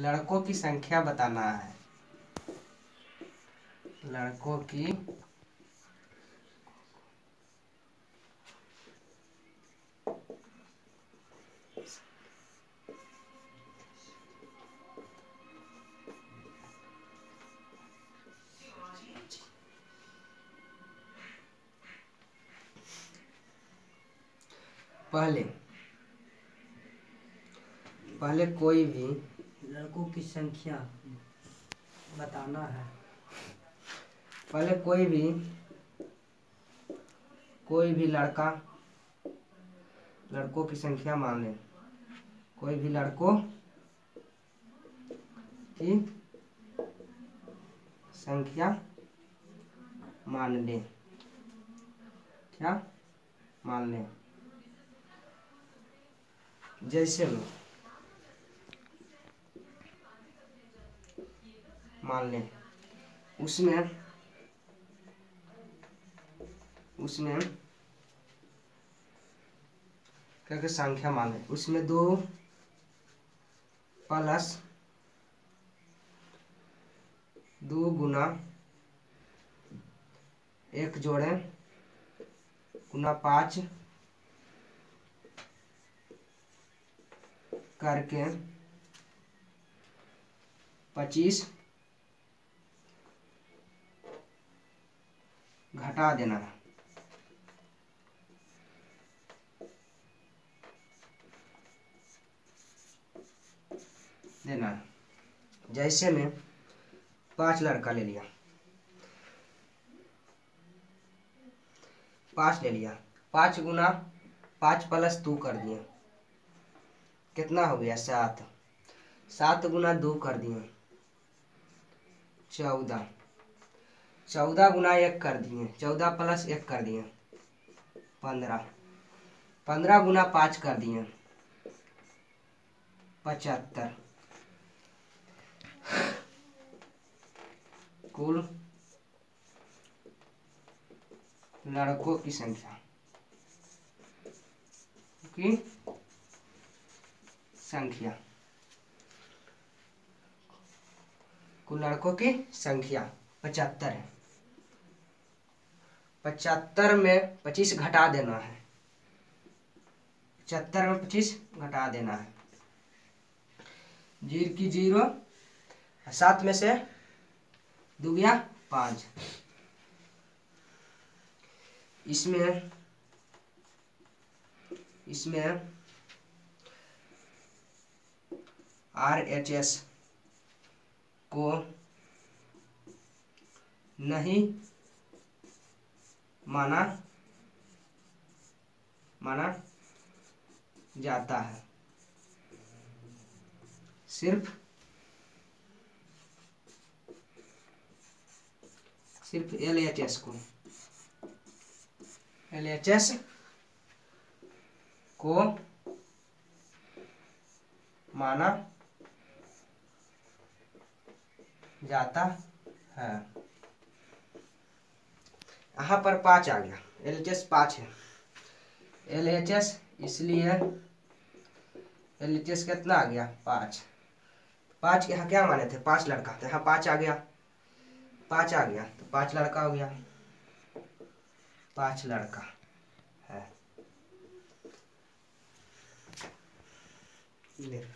लड़कों की संख्या बताना है। लड़कों की पहले पहले कोई भी लड़कों की संख्या बताना है। पहले कोई भी कोई भी लड़का लड़कों की संख्या मान ले। कोई भी लड़कों की संख्या मान ले। क्या? मान ले। जैसे में मान लें। उसमें उसमें क्या क्या संख्या मान लें। उसमें दो प्लस दो गुना एक जोड़े, गुना पाँच करके पच्चीस। घटा देना है देना। जैसे में पाँच लड़का ले लिया। पाँच ले लिया। पाँच गुना पाँच प्लस दो कर दिए। कितना हो गया? सात। सात गुना दो कर दिए। चौदह। चौदह गुना एक कर दिए, चौदह प्लस एक कर दिए, पंद्रह। पंद्रह गुना पाँच कर दिए, पचहत्तर। कुल लड़कों की संख्या की संख्या। कुल लड़कों की संख्या पचहत्तर है। पचहत्तर में पच्चीस घटा देना है। पचहत्तर में पच्चीस घटा देना है। ज़ीरो की ज़ीरो, सात में से दो गया पाँच। इसमें इसमें आर एच एस को नहीं माना माना जाता है। सिर्फ़ सिर्फ़ एल एच एस को एल एच एस को माना जाता है। यहाँ पर पाँच आ गया। एल एच एस पाँच है। एल एच एस इसलिए एल एच एस कितना आ गया? पाँच। पाँच यहाँ क्या माने थे? पाँच लड़का तो यहाँ पाँच आ गया। पाँच आ गया। तो पाँच लड़का हो गया। पाँच लड़का है। देख